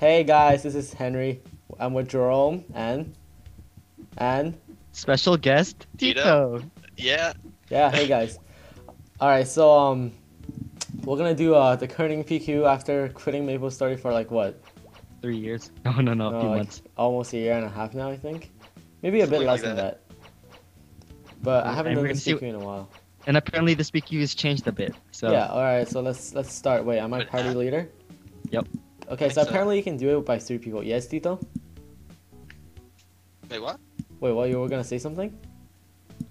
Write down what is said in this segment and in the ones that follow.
Hey guys, this is Henry. I'm with Jerome and and Special guest Tito. Tito. Yeah. yeah, hey guys. All right, so um, we're gonna do uh the Kerning PQ after quitting Maple Story for like what? Three years. No, no, no. A No, few like, months. almost a year and a half now, I think. Maybe a bit less like than that. that. But I haven't and done we're see- PQ in a while. And apparently the PQ has changed a bit. So Yeah. All right. So let's let's start. Wait, am I party uh, leader? Yep. Okay. So so. apparently you can do it by three people. Yes, Tito. Wait, what? Wait, what? You were gonna say something?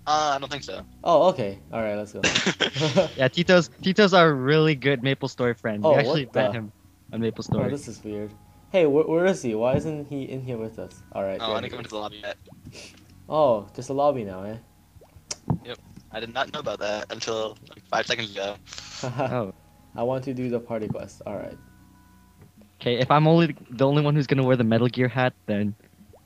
Uh, I don't think so. Oh, okay. All right. Let's go. yeah, Tito's Tito's our really good Maple Story friend. Oh, we what actually the- met him on Maple oh, Story. this is weird. Hey, wh- where is he? Why isn't he in here with us? All right. oh, I good. didn't go into the lobby yet. Oh, just a lobby now, eh? Yep. I did not know about that until like five seconds ago. Oh, I want to do the party quest. All right. Okay. If I'm only the only one who's gonna wear the Metal Gear hat, then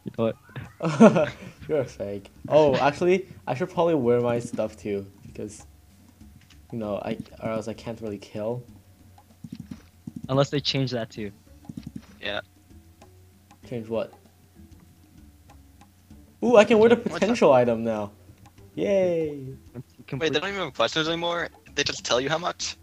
you know what? You're a fake. Oh, actually, I should probably wear my stuff too because, you know, I or else I can't really kill. Unless they change that too. Yeah. Change what? Ooh, I can wear the potential item now. Yay! You Wait, they don't even have questions anymore. They just tell you how much.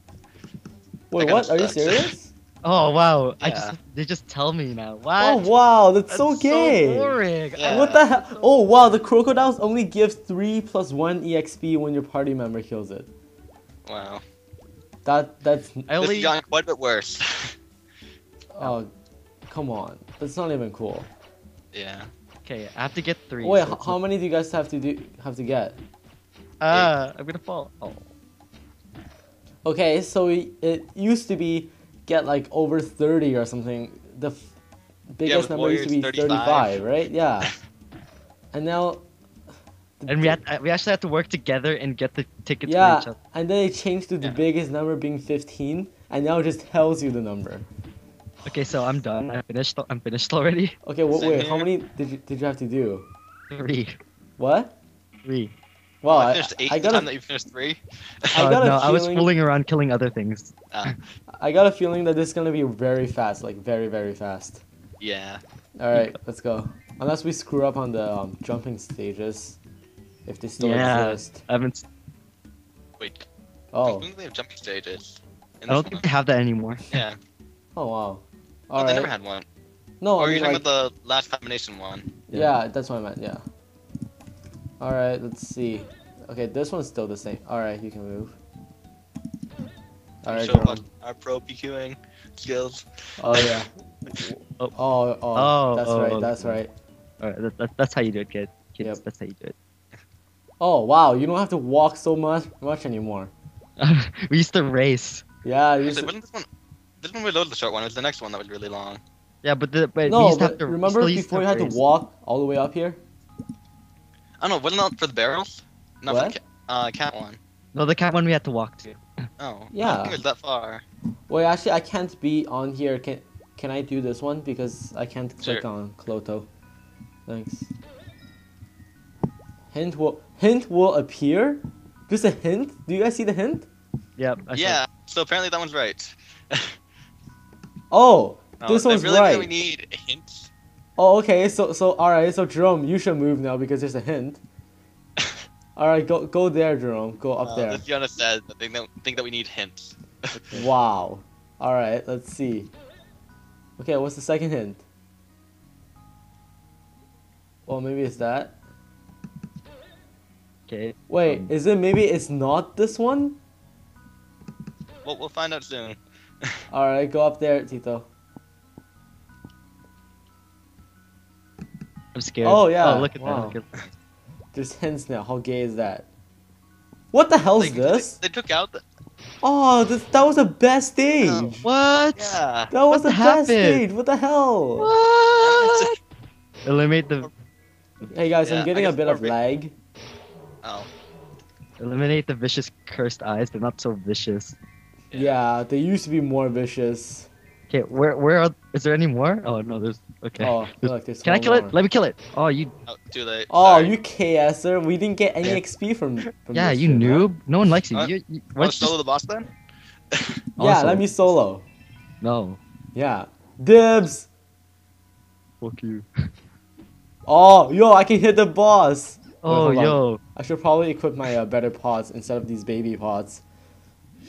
Wait, what? Are you serious? Oh wow! I just they just tell me now. What? Oh wow, that's, That's so gay. boring. Yeah. What the hell? Oh wow, the crocodiles only give three plus one exp when your party member kills it. Wow. That that's I This only is gotten quite a bit worse. oh, come on, that's not even cool. yeah. okay. I have to get three. Wait, so h- how many do you guys have to do have to get? Ah, I'm gonna fall. Oh. Okay, so it, it used to be get like over 30 or something. The f- biggest with number used to be 35, 35. right? Yeah. and now. And we had uh, we actually had to work together and get the tickets for Yeah, each other. and then it changed to the Yeah. biggest number being 15, and now it just tells you the number. Okay, so I'm done. I'm finished. I'm finished already. Okay, wait, wait how many did you, did you have to do? Three. What? Three. Wow, I I, finished eight I the got time a, that you finished three. I Uh, got a no, I was fooling around killing other things. Ah, I got a feeling that this is gonna be very fast, like very, very fast. yeah. Alright, let's go. Unless we screw up on the um, jumping stages. If they still Yeah. exist. I haven't. Wait. I Oh. think they have jumping stages. In I don't this think one. they have that anymore. Yeah. Oh wow. Oh, Alright. they never had one. No, or I are you talking like, about the last combination one? yeah, that's what I meant, yeah. Alright, let's see. Okay, this one's still the same. Alright, you can move. Alright, Show about Jerome. our pro PQing skills. Oh yeah. Oh. Oh, oh, Oh, that's oh, right, oh. that's right. Alright, that, that, that's how you do it, kid. Kids, Yep. that's how you do it. Oh wow, you don't have to walk so much much anymore. we used to race. Yeah, you Actually, used to- wasn't this one? This one we loaded the short one. It was the next one that was really long. Yeah, but the but we no, used to have but to. remember still used before you have had to walk all the way up here? I don't know. Wasn't that for the barrels? No, for the ca- uh, cat one. No, the cat one we had to walk to. Oh. Yeah. don't think that far. Wait, actually, I can't be on here. Can can I do this one because I can't click Sure. on Cloto? Thanks. Hint will hint will appear. Just a hint. Do you guys see the hint? Yep. I saw- yeah. So apparently that one's right. Oh, No, this I one's really think right. We need hints. Oh, okay. So so all right. So Jerome, you should move now because there's a hint. All right, go go there, Jerome. Go up Uh, there. This Fiona said that they don't think that we need hints. Wow. All right, let's see. Okay, what's the second hint? Well, maybe it's that. Okay. Wait, Um, is it maybe it's not this one? We'll, we'll find out soon. All right, go up there, Tito. I'm scared. Oh, yeah, Oh look at wow. that. Look at There's hints now. How gay is that? What the hell's Like, this? They, they took out the. Oh, this, that was the best stage. Oh. What? Yeah. That was What the best happened? stage. What the hell? What? Eliminate the Hey guys, Yeah, I'm getting a bit of lag. Oh. eliminate the vicious cursed eyes. They're not so vicious. Yeah, they used to be more vicious. Okay, where where are, is there any more? Oh no, there's okay. Oh, There's- look, there's Can I kill more. it? Let me kill it. Oh you Oh, too late. Oh, Sorry. you KSer. We didn't get any Yeah. XP from. from Yeah, this you shit, huh? noob. No one likes you. Uh, you, you Want what's to solo the boss then? Yeah, let me solo. No. Yeah. Dibs! Fuck you. Oh, yo, I can hit the boss. Oh, hold on. yo. I should probably equip my uh, better pods instead of these baby pods.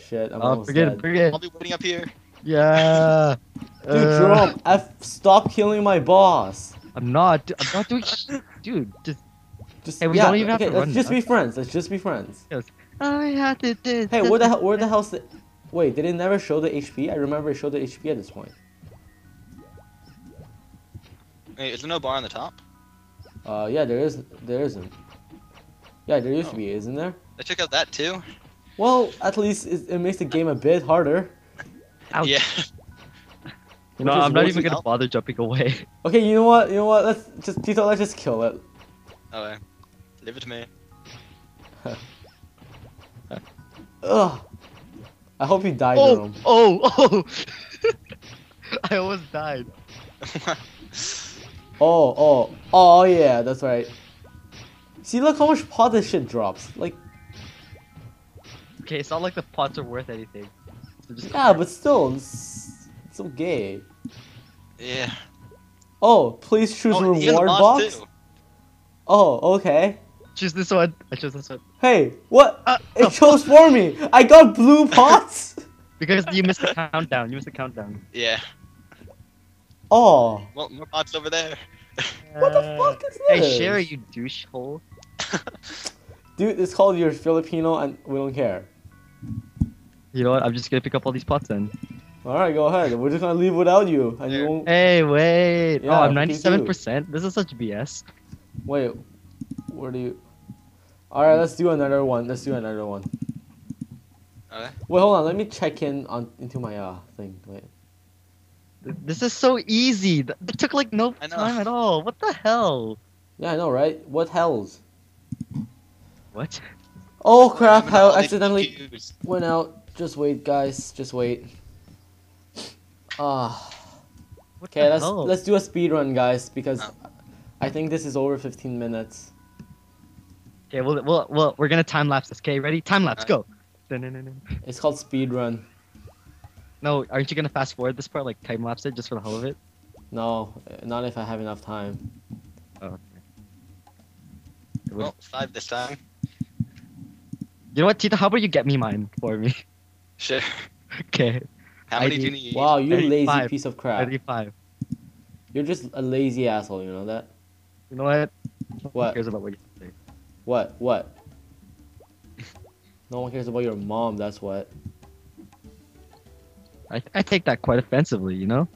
Shit, I'm Oh, almost forget dead. it, forget I'll be waiting up here. Yeah. Dude, Uh, Jerome, F, stop killing my boss. I'm not. I'm not doing. sh- Dude, just. Just Hey, we yeah, don't even have okay, to let's run just now. be friends. Let's just be friends. I had to do. Hey, where the hell? Where the hell's the? Wait, did it never show the HP? I remember it showed the HP at this point. Wait, is there no bar on the top? Uh, yeah, there is. There isn't. Yeah, there used to Oh. be, isn't there? I took out that too. Well, at least it, it makes the game a bit harder. Ouch. Yeah. You know, I'm not even gonna help. bother jumping away. Okay, you know what? You know what? Let's just Tito. Let's just kill it. Oh, okay. Leave it to me. Ugh. I hope you died. Oh, Jerome. oh, oh! I almost died. Oh, oh, oh, yeah, that's right. See, look how much pot this shit drops. Like, Okay, it's not like the pots are worth anything. So just yeah, but still, it's, it's so gay. yeah. Oh, please choose Oh, a reward box. too. Oh, okay. choose this one. I chose this one Hey, what? Uh, It no. chose for me. I got blue pots. because you missed the countdown. You missed the countdown. Yeah. Oh, Well, more pots over there. what the fuck is this? Hey, Sherry, you douche hole. Dude, it's called you're Filipino and we don't care. You know what? I'm just gonna pick up all these pots then. All right, go ahead. We're just gonna leave without you, and you won't. Hey, wait. Yeah, oh, I'm 97%. This is such BS. Wait, where do you? All right, let's do another one. Let's do another one. Okay. Wait, hold on. Let me check in on into my uh thing. Wait. This is so easy. Th- It took like no time at all. What the hell? Yeah, I know, right? What hells? What? Oh crap! Having all I accidentally queues. went out. Just wait, guys. Just wait. Ah. What okay, let's hell? let's do a speed run, guys, because Oh. I think this is over 15 minutes. Okay, well, well, well, we're gonna time lapse this. Okay, ready? Time lapse, go. It's called speed run. No, aren't you gonna fast forward this part, like time lapse it, just for the hell of it? No, uh, not if I have enough time. Oh, okay. Well, five this time. You know what, Tita? How about you get me mine for me? Sure. okay, How I many do you need? Wow, you lazy piece of crap. thirty-five. You're just a lazy asshole. You know that? You know what? Who What? cares about what you say? What? What? No one cares about your mom. That's what. I, I take that quite offensively, you know.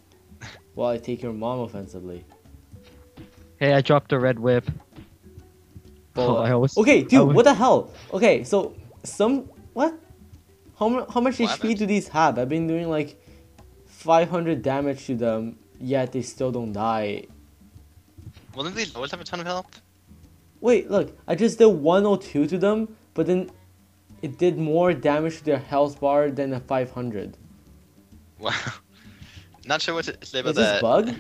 Well, I take your mom offensively. Hey, I dropped a red whip. Well, Oh, I always. Okay, I dude, would- what the hell? Okay, so some what? How how much HP do these have? I've been doing like 500 damage to them, yet they still don't die. Wouldn't these always have a ton of health? Wait, look, I just did 102 to them, but then it did more damage to their health bar than a 500. Wow. Not sure what to say about Is this that. bug?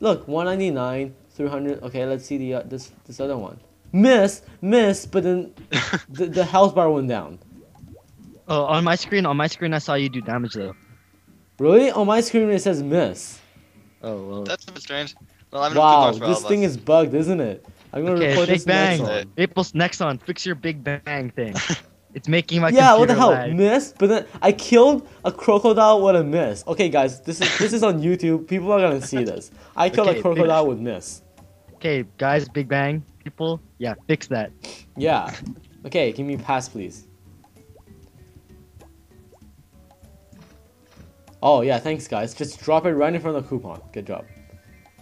Look, 199, 300. Okay, let's see the uh, this this other one. Miss, miss, but then the, the health bar went down. Oh, on my screen, on my screen, I saw you do damage though. Really? On my screen it says miss. Oh well. That's a bit strange. Well, I'm Wow, for this thing us. is bugged, isn't it? I'm gonna Okay, report Big this next Bang. one. Maple's next on. Fix your Big Bang thing. it's making my Yeah, what the hell? lag. Miss? But then I killed a crocodile with a miss. Okay, guys, this is this is on YouTube. People are gonna see this. I killed Okay, a crocodile with miss. Okay, guys, Big Bang people, yeah, fix that. Yeah. Okay, give me pass, please. Oh yeah, thanks guys. Just drop it right in front of the coupon. Good job.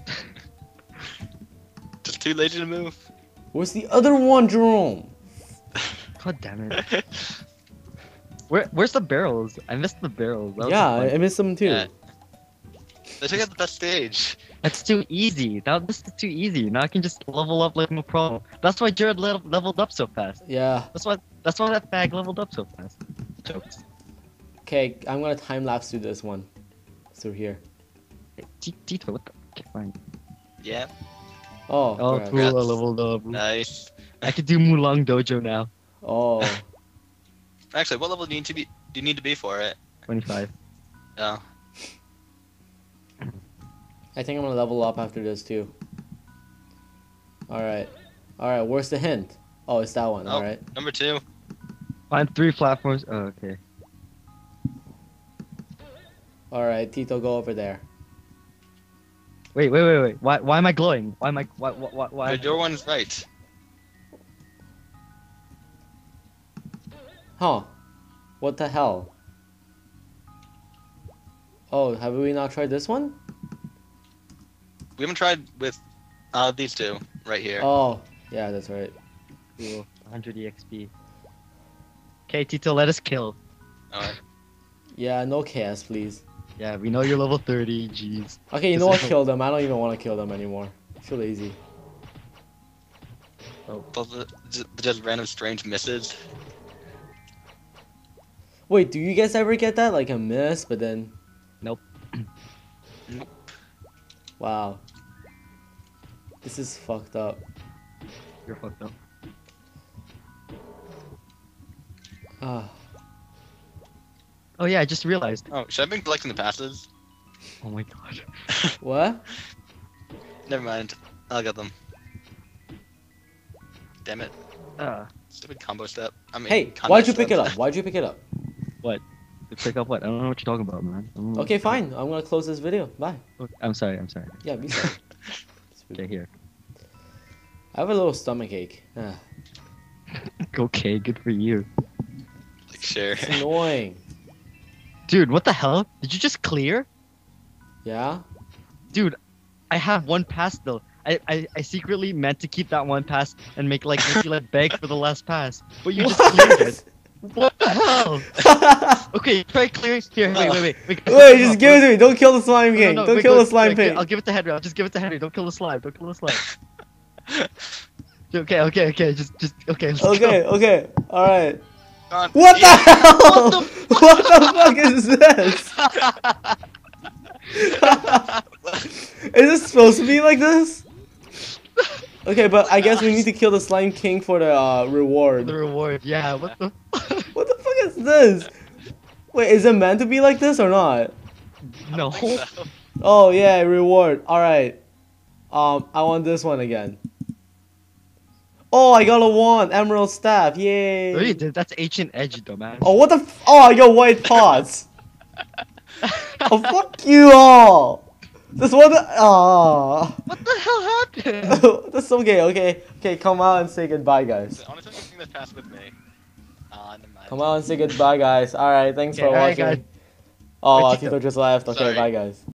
Just too lazy to move. Where's the other one, Jerome? God damn it. Where, where's the barrels? I missed the barrels. That Yeah. I, I missed them too. Yeah. They took out the best stage. That's too easy. That this is too easy. Now I can just level up like no problem. That's why Jared le- leveled up so fast. Yeah. That's why. That's why that bag leveled up so fast. Jokes. Okay, I'm gonna time lapse through this one. Through here. Tito, what the? Okay, fine. Yeah. Oh. Oh, cool. I leveled up. Nice. I could do Mu Lung Dojo now. Oh. Actually, what level do you need to be? Do you need to be for it? 25. Oh. I think I'm gonna level up after this too. Alright. Alright, where's the hint? Oh, it's that one, Oh. alright. Number two. Find three platforms. Oh, okay. Alright, Tito, go over there. Wait, wait, wait, wait. Why, why am I glowing? Why am I, why, why, why? why? Your one's right. Huh. What the hell? Oh, have we not tried this one? We haven't tried with uh, these two right here. Oh, yeah, that's right. Cool. 100 EXP. Okay, Tito, let us kill. Alright. Yeah, no chaos, please. Yeah, we know you're level 30. Jeez. Okay, you know what? Kill them. I don't even want to kill them anymore. I feel lazy. Those are just, just random strange misses. Wait, do you guys ever get that? Like a miss, but then. Nope. Nope. Wow. This is fucked up. You're fucked up. Ah. Oh yeah, I just realized. Oh, should I have been collecting the passes? Oh my god. What? Never mind. I'll get them. Damn it. Uh, Stupid combo step. I mean, Hey, why'd you pick it up? Why'd you pick it up? to pick up what? I don't know what you're talking about, man. I don't know. Okay, fine. I'm gonna close this video. Bye. Okay, I'm sorry. I'm sorry. Yeah, be sorry. Okay, here. I have a little stomach ache. Ah, Okay, good for you, Like, sure. it's annoying. Dude. What the hell? Did you just clear? Yeah? Dude, I have one pass though. I, I, I secretly meant to keep that one pass and make like make you like beg for the last pass, but you just cleared it. What the hell? Okay, try clearing. Here, wait, wait, wait. Wait, Wait, just give it to me. Don't kill the slime No, king. no, no, Don't wait, kill the slime pig. I'll give it to Henry. I'll just give it to Henry. Don't kill the slime. Don't kill the slime. okay, okay, okay. Just, just okay. Okay, Go. okay, alright. Come on. What the hell? What What the fuck is this? is this supposed to be like this? Okay, but I guess we need to kill the slime king for the uh, reward. the reward. Yeah. What the? What the fuck is this? Wait, is it meant to be like this or not? no. So. Oh yeah, reward. All right. Um, I want this one again. Oh, I got a wand, emerald staff. Yay! Wait, dude, that's ancient edge, though, man. Oh, what the? F- oh, I got white pots. oh, fuck you all. This one. Oh, What the hell happened? that's okay. Okay, okay. Come out and say goodbye, guys. The only time you this pass with me. Ah, never mind. Come out and say goodbye, guys. All right. Thanks Okay, for watching. guys. Oh, Wait, Tito just left. Okay, Sorry. bye, guys.